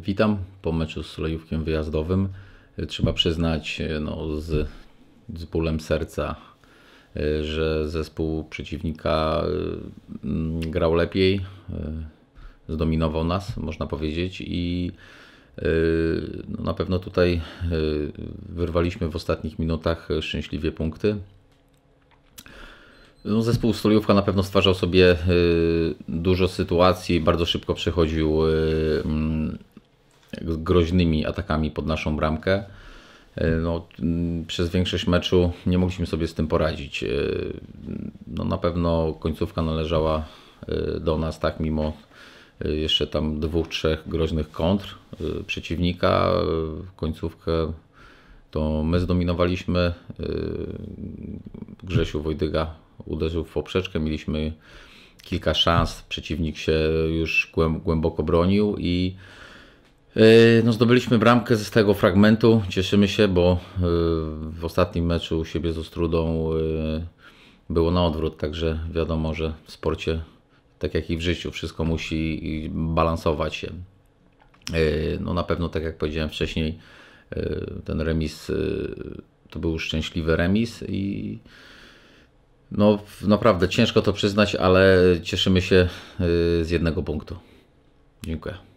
Witam po meczu z Sulejówkiem wyjazdowym. Trzeba przyznać no, z, z bólem serca, że zespół przeciwnika grał lepiej, zdominował nas, można powiedzieć, i no, na pewno tutaj wyrwaliśmy w ostatnich minutach szczęśliwie punkty. No, zespół Stoliówka na pewno stwarzał sobie dużo sytuacji, bardzo szybko przechodził groźnymi atakami pod naszą bramkę. Y, no, mm, przez większość meczu nie mogliśmy sobie z tym poradzić. No, na pewno końcówka należała do nas, tak, mimo jeszcze tam dwóch, trzech groźnych kontr przeciwnika. Końcówkę to my zdominowaliśmy. Grzesiu Wojdyga uderzył w poprzeczkę, mieliśmy kilka szans, przeciwnik się już głęboko bronił i e, no, zdobyliśmy bramkę z tego fragmentu. Cieszymy się, bo e, w ostatnim meczu u siebie z Ostrudą e, było na odwrót, także wiadomo, że w sporcie, tak jak i w życiu, wszystko musi balansować się. No na pewno, tak jak powiedziałem wcześniej, ten remis to był szczęśliwy remis i no naprawdę ciężko to przyznać, ale cieszymy się z jednego punktu. Dziękuję.